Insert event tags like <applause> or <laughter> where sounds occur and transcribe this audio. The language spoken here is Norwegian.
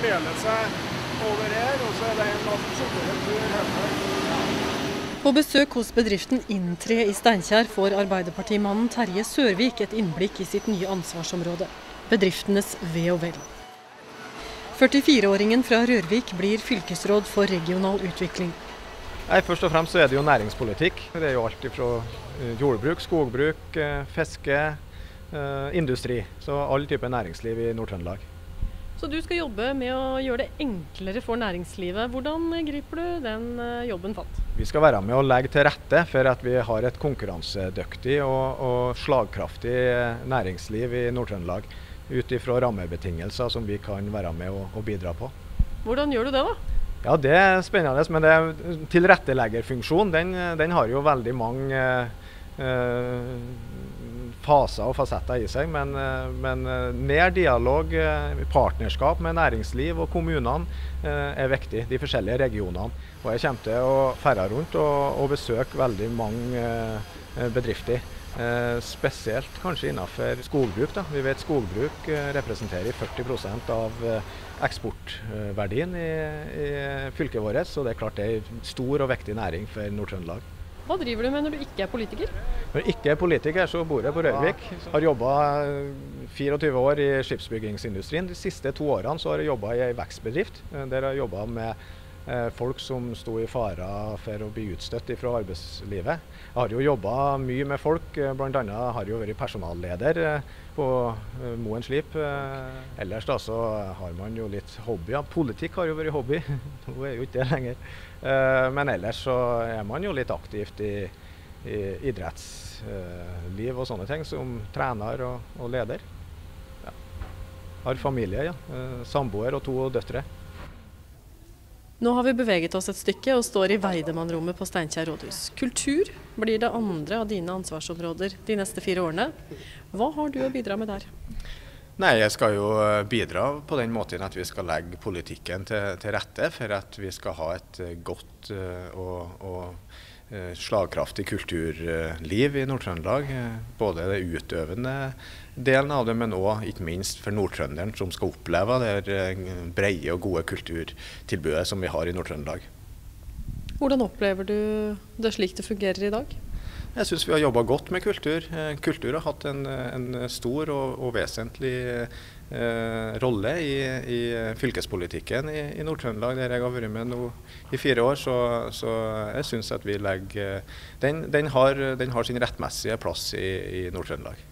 fordeler seg over her, og så er det en natt-sjokoladetur tur hjemme. På besøk hos bedriften Inntre i Steinkjer får Arbeiderpartimannen Terje Sørvik et innblikk i sitt nye ansvarsområde, bedriftenes ve og vel. 44-åringen fra Rørvik blir fylkesråd for regional utvikling. Nei, først og fremst så er det jo næringspolitikk. Det er jo alt fra jordbruk, skogbruk, fiske, industri. Så all type næringsliv i Nord-Trøndelag. Så du skal jobbe med å gjøre det enklere for næringslivet. Hvordan griper du den jobben fatt? Vi skal være med å legge til rette for at vi har et konkurransedyktig og, og slagkraftig næringsliv i Nord-Trøndelag. Ut ifra rammebetingelser som vi kan være med å, å bidra på. Hvordan gjør du det, da? Ja, Det er spennende. Men det, tilretteleggerfunksjonen den, den har jo veldig mange eh, faser og fasetter i seg. Men, men mer dialog, partnerskap med næringsliv og kommunene er viktig. De forskjellige regionene. Og jeg kommer til å ferde rundt og, og besøke veldig mange bedrifter. spesielt kanskje innenfor skogbruk. Da. Vi vet skogbruk representerer 40 av eksportverdien i, i fylket vårt. Så det er klart det er en stor og viktig næring for Nord-Trøndelag. Hva driver du med når du ikke er politiker? Når jeg ikke er politiker, så bor jeg på Rørvik. Har jobba 24 år i skipsbyggingsindustrien. De siste to årene så har jeg jobba i ei vekstbedrift. Der jeg har jobba med folk som sto i fare for å bli utstøtt fra arbeidslivet. Jeg har jo jobba mye med folk, bl.a. har jeg jo vært personalleder på Moen Slip. Ellers da så har man jo litt hobbyer. Politikk har jo vært hobby, <laughs> nå er jo ikke det lenger. Men ellers så er man jo litt aktivt i, i idrettsliv og sånne ting, som trener og, og leder. Har familie, ja. Samboer og to døtre. Nå har vi beveget oss et stykke og står i Veidemannrommet på Steinkjer rådhus. Kultur blir det andre av dine ansvarsområder de neste fire årene. Hva har du å bidra med der? Nei, Jeg skal jo bidra på den måten at vi skal legge politikken til, til rette for at vi skal ha et godt og, og slagkraftig kulturliv i Nord-Trøndelag. Både det utøvende delen av det, men òg ikke minst for nordtrønderen som skal oppleve det breie og gode kulturtilbudet som vi har i Nord-Trøndelag. Hvordan opplever du det slik det fungerer i dag? Jeg syns vi har jobba godt med kultur. Kultur har hatt en, en stor og, og vesentlig eh, rolle i, i, fylkespolitikken i, i Nord-Trøndelag, der jeg har vært med nå i fire år. Så, så jeg syns at vi legger den, den, har, den har sin rettmessige plass i, i Nord-Trøndelag.